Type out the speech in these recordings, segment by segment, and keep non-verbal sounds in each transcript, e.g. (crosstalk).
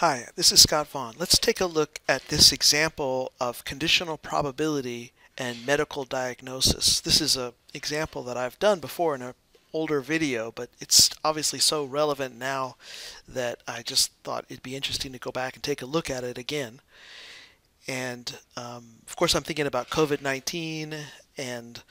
Hi, this is Scott Vaughen. Let's take a look at this example of conditional probability and medical diagnosis. This is an example that I've done before in an older video, but it's obviously so relevant now that I just thought it'd be interesting to go back and take a look at it again. And um, of course, I'm thinking about COVID-19, and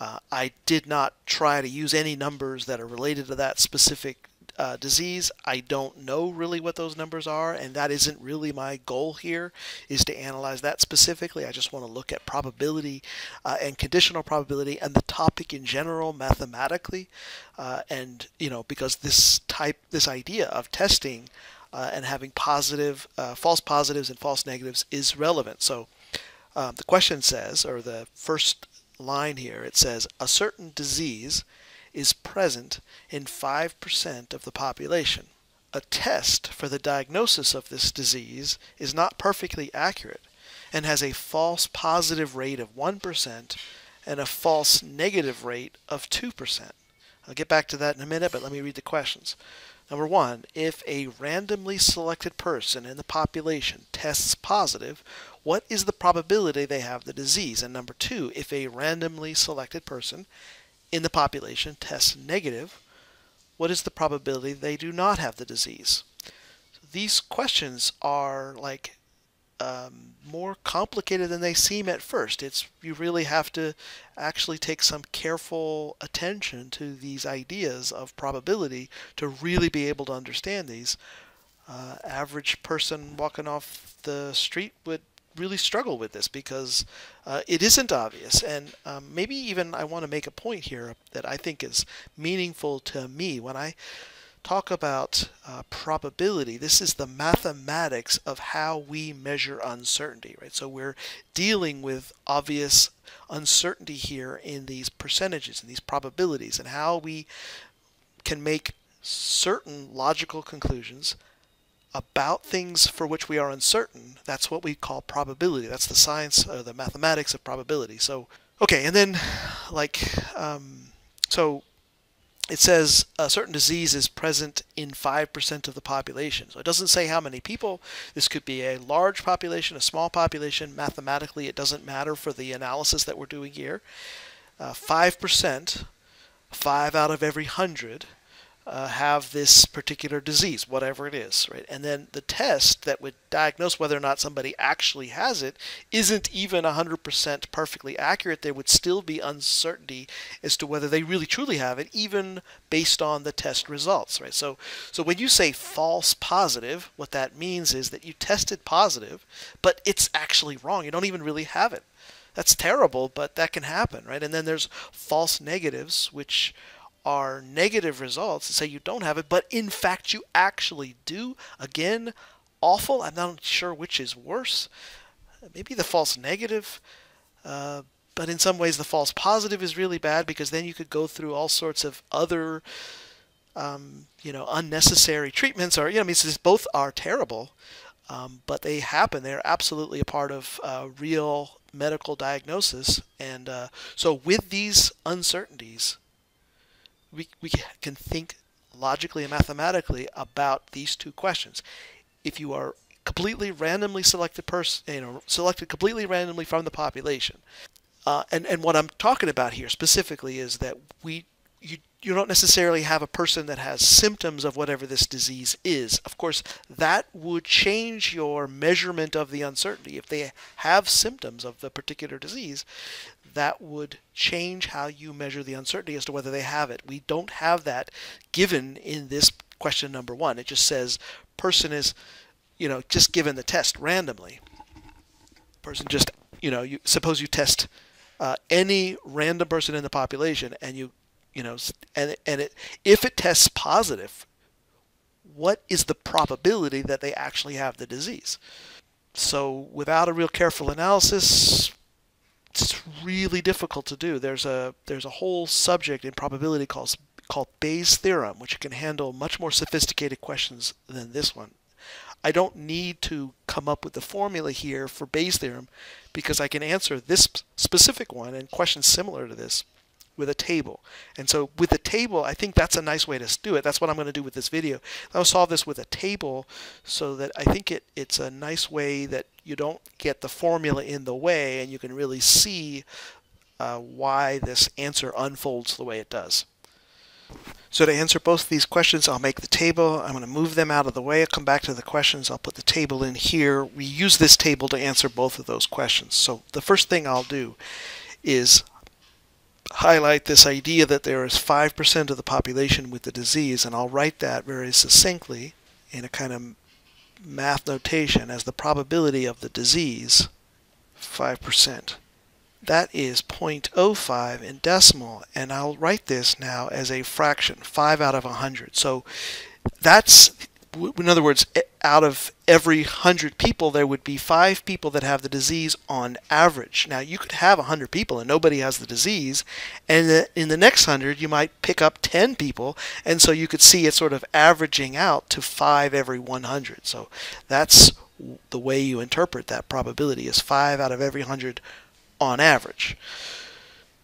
uh, I did not try to use any numbers that are related to that specific uh, disease. I don't know really what those numbers are, and that isn't really my goal here, is to analyze that specifically. I just want to look at probability uh, and conditional probability and the topic in general mathematically, uh, and you know because this type, this idea of testing uh, and having positive, uh, false positives and false negatives is relevant. So um, the question says, or the first line here, it says a certain disease is present in 5% of the population. A test for the diagnosis of this disease is not perfectly accurate and has a false positive rate of 1% and a false negative rate of 2%. I'll get back to that in a minute, but let me read the questions. Number one, if a randomly selected person in the population tests positive, what is the probability they have the disease? And number two, if a randomly selected person in the population tests negative, what is the probability they do not have the disease? These questions are like um, more complicated than they seem at first. It's you really have to actually take some careful attention to these ideas of probability to really be able to understand these. Uh, average person walking off the street would really struggle with this because uh, it isn't obvious. And um, maybe even I want to make a point here that I think is meaningful to me when I talk about uh, probability. This is the mathematics of how we measure uncertainty, right? So we're dealing with obvious uncertainty here in these percentages and these probabilities and how we can make certain logical conclusions about things for which we are uncertain, that's what we call probability. That's the science, or the mathematics of probability. So, okay, and then, like, um, so it says a certain disease is present in 5% of the population. So it doesn't say how many people. This could be a large population, a small population. Mathematically, it doesn't matter for the analysis that we're doing here. Uh, 5%, 5 out of every 100, uh, have this particular disease, whatever it is, right? And then the test that would diagnose whether or not somebody actually has it isn't even 100% perfectly accurate. There would still be uncertainty as to whether they really truly have it, even based on the test results, right? So, so when you say false positive, what that means is that you tested positive, but it's actually wrong. You don't even really have it. That's terrible, but that can happen, right? And then there's false negatives, which are negative results and say you don't have it, but in fact you actually do. Again, awful. I'm not sure which is worse. Maybe the false negative. Uh, but in some ways, the false positive is really bad because then you could go through all sorts of other, um, you know, unnecessary treatments. Or you know, I mean, both are terrible, um, but they happen. They're absolutely a part of uh, real medical diagnosis. And uh, so, with these uncertainties, we, we can think logically and mathematically about these two questions. If you are completely randomly selected person, you know, selected completely randomly from the population, uh, and and what I'm talking about here specifically is that we you you don't necessarily have a person that has symptoms of whatever this disease is. Of course, that would change your measurement of the uncertainty. If they have symptoms of the particular disease, that would change how you measure the uncertainty as to whether they have it. We don't have that given in this question number one. It just says person is, you know, just given the test randomly. Person just, you know, you suppose you test uh, any random person in the population and you you know, and and it if it tests positive, what is the probability that they actually have the disease? So without a real careful analysis, it's really difficult to do. There's a there's a whole subject in probability called called Bayes' theorem, which can handle much more sophisticated questions than this one. I don't need to come up with the formula here for Bayes' theorem because I can answer this specific one and questions similar to this with a table. And so with the table, I think that's a nice way to do it. That's what I'm going to do with this video. I'll solve this with a table so that I think it, it's a nice way that you don't get the formula in the way and you can really see uh, why this answer unfolds the way it does. So to answer both of these questions, I'll make the table. I'm going to move them out of the way. I'll come back to the questions. I'll put the table in here. We use this table to answer both of those questions. So the first thing I'll do is highlight this idea that there is 5% of the population with the disease, and I'll write that very succinctly in a kind of math notation as the probability of the disease, 5%. That is 0.05 in decimal, and I'll write this now as a fraction, 5 out of 100. So that's, in other words, out of every 100 people, there would be 5 people that have the disease on average. Now, you could have 100 people and nobody has the disease, and in the next 100, you might pick up 10 people, and so you could see it sort of averaging out to 5 every 100. So that's the way you interpret that probability is 5 out of every 100 on average.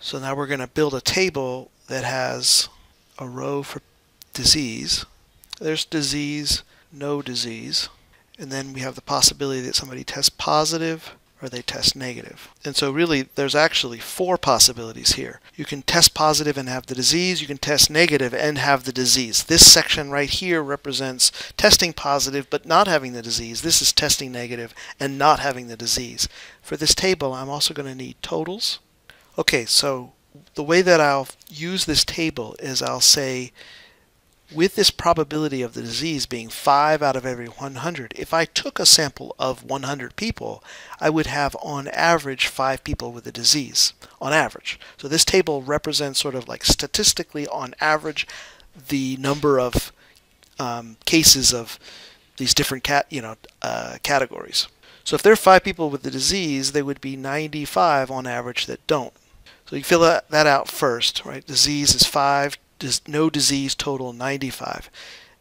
So now we're going to build a table that has a row for disease. There's disease, no disease. And then we have the possibility that somebody tests positive or they test negative. And so really there's actually four possibilities here. You can test positive and have the disease, you can test negative and have the disease. This section right here represents testing positive but not having the disease. This is testing negative and not having the disease. For this table I'm also going to need totals. Okay, so the way that I'll use this table is I'll say with this probability of the disease being 5 out of every 100, if I took a sample of 100 people, I would have on average 5 people with the disease, on average. So this table represents sort of like statistically on average the number of um, cases of these different cat, you know, uh, categories. So if there are 5 people with the disease, there would be 95 on average that don't. So you fill that, that out first, right? Disease is 5 no disease total 95.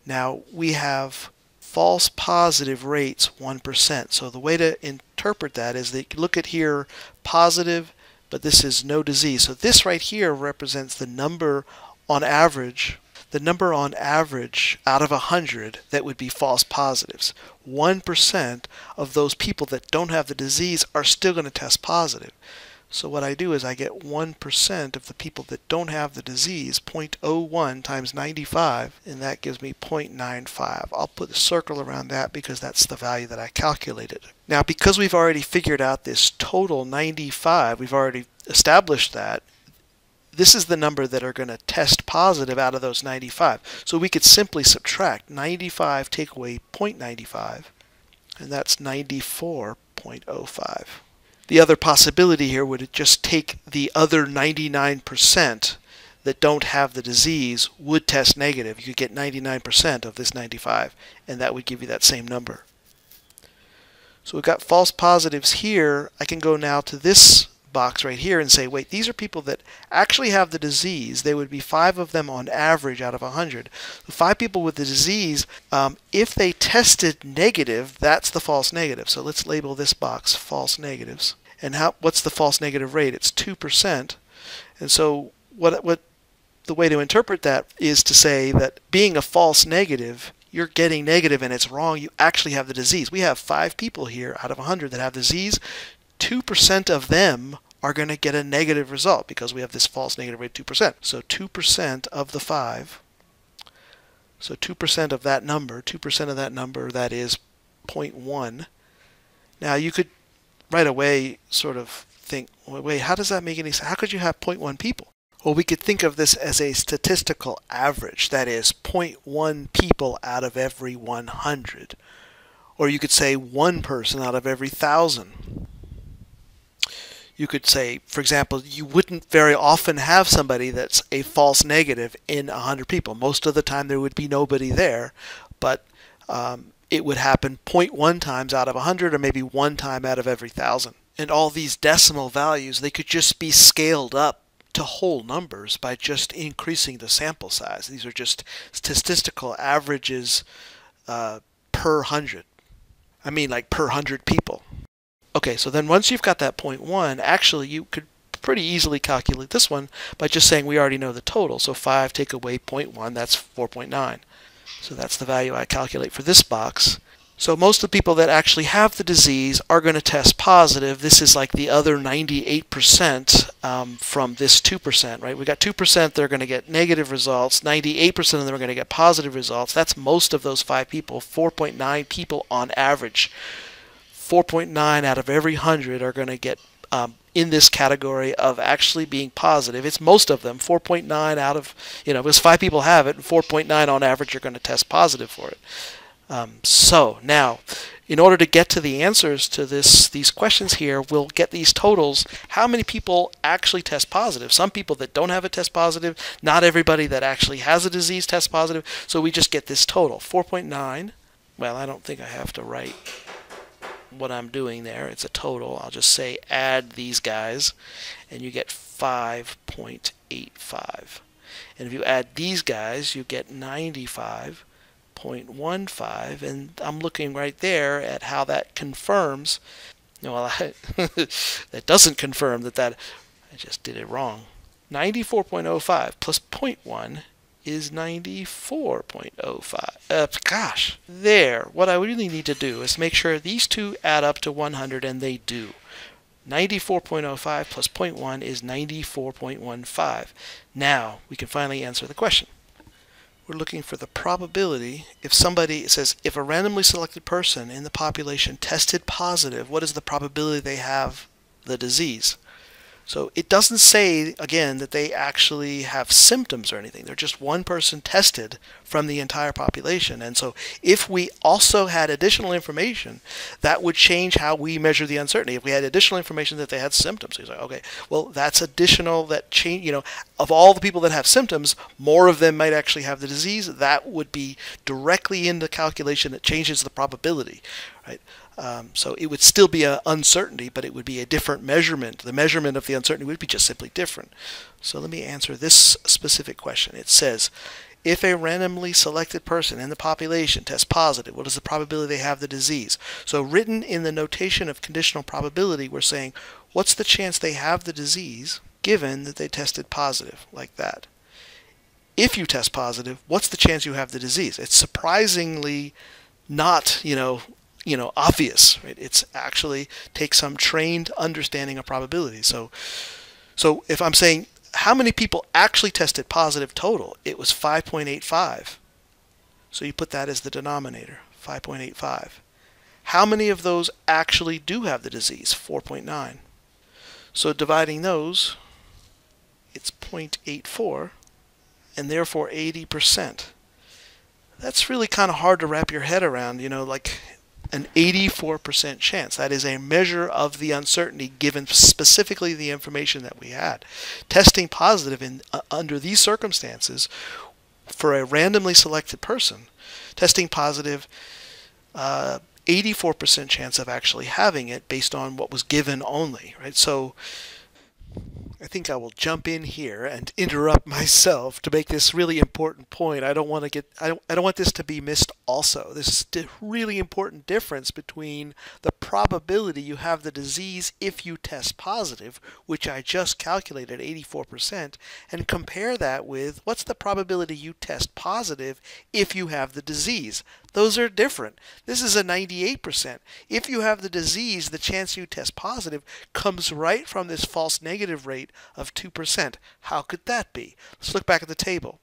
Now we have false positive rates 1%. So the way to interpret that is that you look at here positive, but this is no disease. So this right here represents the number on average, the number on average out of 100 that would be false positives. 1% of those people that don't have the disease are still going to test positive. So what I do is I get 1% of the people that don't have the disease, 0.01 times 95, and that gives me 0.95. I'll put a circle around that because that's the value that I calculated. Now because we've already figured out this total 95, we've already established that, this is the number that are going to test positive out of those 95. So we could simply subtract 95, take away 0.95, and that's 94.05. The other possibility here would just take the other 99% that don't have the disease would test negative. You could get 99% of this 95, and that would give you that same number. So we've got false positives here. I can go now to this box right here and say, wait, these are people that actually have the disease. There would be five of them on average out of 100. The five people with the disease, um, if they tested negative, that's the false negative. So let's label this box false negatives. And how, what's the false negative rate? It's 2%. And so what, what the way to interpret that is to say that being a false negative, you're getting negative and it's wrong. You actually have the disease. We have five people here out of 100 that have disease. 2% of them are going to get a negative result because we have this false negative rate 2%. So 2% of the 5, so 2% of that number, 2% of that number, that is 0.1. Now you could right away sort of think, wait, how does that make any sense? How could you have 0.1 people? Well, we could think of this as a statistical average, that is 0.1 people out of every 100. Or you could say one person out of every thousand you could say, for example, you wouldn't very often have somebody that's a false negative in 100 people. Most of the time there would be nobody there, but um, it would happen 0.1 times out of 100 or maybe one time out of every thousand. And all these decimal values, they could just be scaled up to whole numbers by just increasing the sample size. These are just statistical averages uh, per hundred. I mean like per hundred people. Okay, so then once you've got that point one, actually you could pretty easily calculate this one by just saying we already know the total. So 5 take away 0.1, that's 4.9. So that's the value I calculate for this box. So most of the people that actually have the disease are going to test positive. This is like the other 98% um, from this 2%, right? We got 2% that are going to get negative results. 98% of them are going to get positive results. That's most of those five people, 4.9 people on average. 4.9 out of every 100 are going to get um, in this category of actually being positive. It's most of them, 4.9 out of, you know, because five people have it, and 4.9 on average are going to test positive for it. Um, so now, in order to get to the answers to this these questions here, we'll get these totals. How many people actually test positive? Some people that don't have a test positive. Not everybody that actually has a disease test positive. So we just get this total, 4.9. Well, I don't think I have to write what I'm doing there. It's a total. I'll just say add these guys, and you get 5.85. And if you add these guys, you get 95.15. and I'm looking right there at how that confirms well (laughs) that doesn't confirm that that I just did it wrong 94.05 plus 0.1 is 94.05 uh, gosh there. What I really need to do is make sure these two add up to 100 and they do. 94.05 plus 0.1 is 94.15 now we can finally answer the question. We're looking for the probability if somebody says if a randomly selected person in the population tested positive what is the probability they have the disease so it doesn't say, again, that they actually have symptoms or anything. They're just one person tested from the entire population. And so if we also had additional information, that would change how we measure the uncertainty. If we had additional information that they had symptoms, he's like, okay, well, that's additional that change, you know, of all the people that have symptoms, more of them might actually have the disease. That would be directly in the calculation that changes the probability, right? Um, so it would still be an uncertainty, but it would be a different measurement. The measurement of the uncertainty would be just simply different. So let me answer this specific question. It says, if a randomly selected person in the population tests positive, what is the probability they have the disease? So written in the notation of conditional probability, we're saying, what's the chance they have the disease given that they tested positive, like that? If you test positive, what's the chance you have the disease? It's surprisingly not, you know, you know obvious. Right? It's actually takes some trained understanding of probability. So, so if I'm saying how many people actually tested positive total, it was 5.85. So you put that as the denominator, 5.85. How many of those actually do have the disease? 4.9. So dividing those, it's 0.84, and therefore 80%. That's really kind of hard to wrap your head around, you know, like an 84% chance. That is a measure of the uncertainty given specifically the information that we had. Testing positive in uh, under these circumstances for a randomly selected person, testing positive, 84% uh, chance of actually having it based on what was given only, right? So I think I will jump in here and interrupt (laughs) myself to make this really important point. I don't want to get I don't I don't want this to be missed also. This is a really important difference between the probability you have the disease if you test positive, which I just calculated 84%, and compare that with what's the probability you test positive if you have the disease. Those are different. This is a 98%. If you have the disease, the chance you test positive comes right from this false negative rate of 2%. How could that be? Let's look back at the table.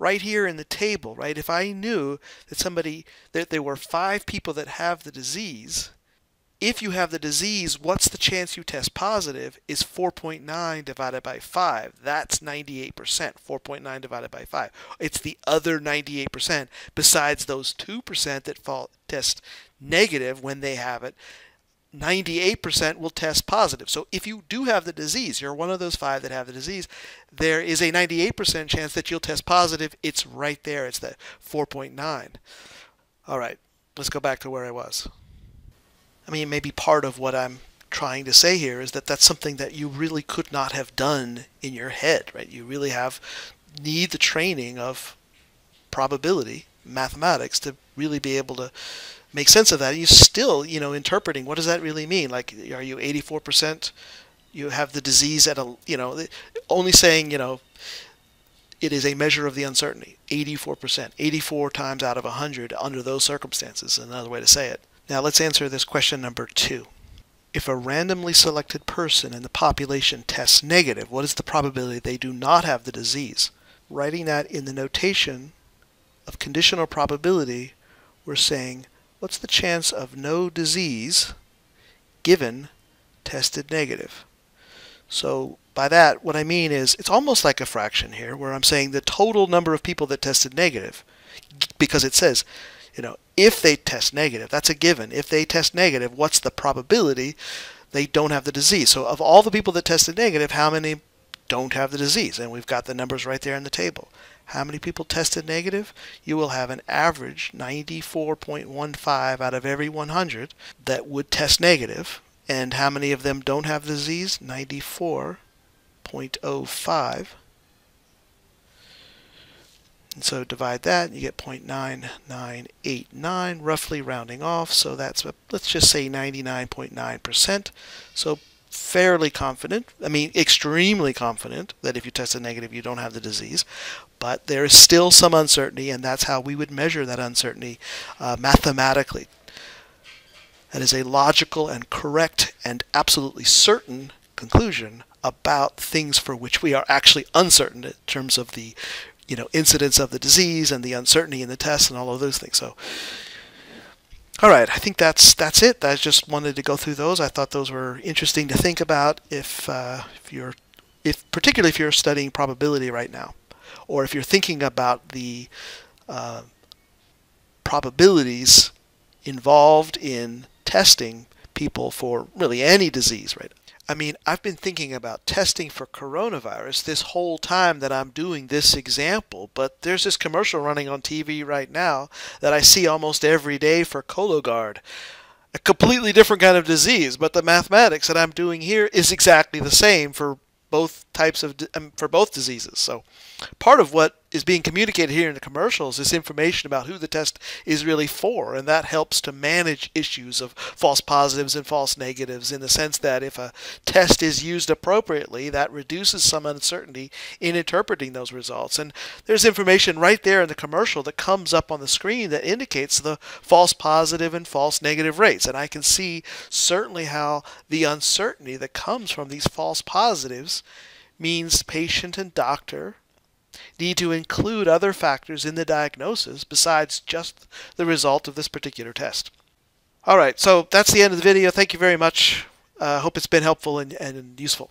Right here in the table, right, if I knew that somebody, that there were five people that have the disease, if you have the disease, what's the chance you test positive is 4.9 divided by 5. That's 98%, 4.9 divided by 5. It's the other 98% besides those 2% that fall, test negative when they have it. 98% will test positive. So if you do have the disease, you're one of those five that have the disease, there is a 98% chance that you'll test positive. It's right there. It's the 4.9. All right, let's go back to where I was. I mean, maybe part of what I'm trying to say here is that that's something that you really could not have done in your head, right? You really have need the training of probability, mathematics to really be able to make sense of that. You still, you know, interpreting what does that really mean? Like, are you 84% You have the disease at a, you know, only saying, you know, it is a measure of the uncertainty. 84%. 84 times out of 100 under those circumstances, another way to say it. Now let's answer this question number two. If a randomly selected person in the population tests negative, what is the probability they do not have the disease? Writing that in the notation of conditional probability, we're saying, what's the chance of no disease given tested negative? So by that, what I mean is it's almost like a fraction here where I'm saying the total number of people that tested negative because it says, you know, if they test negative, that's a given. If they test negative, what's the probability they don't have the disease? So of all the people that tested negative, how many don't have the disease? And we've got the numbers right there in the table. How many people tested negative? You will have an average 94.15 out of every 100 that would test negative and how many of them don't have the disease? 94.05. And so divide that, you get 0.9989, roughly rounding off. So that's, let's just say 99.9%. So fairly confident, I mean extremely confident that if you test a negative you don't have the disease, but there is still some uncertainty and that's how we would measure that uncertainty uh, mathematically. That is a logical and correct and absolutely certain conclusion about things for which we are actually uncertain in terms of the you know incidence of the disease and the uncertainty in the test and all of those things. So all right, I think that's that's it. I just wanted to go through those. I thought those were interesting to think about if uh, if you're if particularly if you're studying probability right now, or if you're thinking about the uh, probabilities involved in testing people for really any disease, right? I mean, I've been thinking about testing for coronavirus this whole time that I'm doing this example, but there's this commercial running on TV right now that I see almost every day for Cologuard. A completely different kind of disease, but the mathematics that I'm doing here is exactly the same for both types of um, for both diseases. So part of what is being communicated here in the commercials is information about who the test is really for, and that helps to manage issues of false positives and false negatives in the sense that if a test is used appropriately, that reduces some uncertainty in interpreting those results. And there's information right there in the commercial that comes up on the screen that indicates the false positive and false negative rates. And I can see certainly how the uncertainty that comes from these false positives means patient and doctor need to include other factors in the diagnosis besides just the result of this particular test. All right, so that's the end of the video. Thank you very much. I uh, hope it's been helpful and, and useful.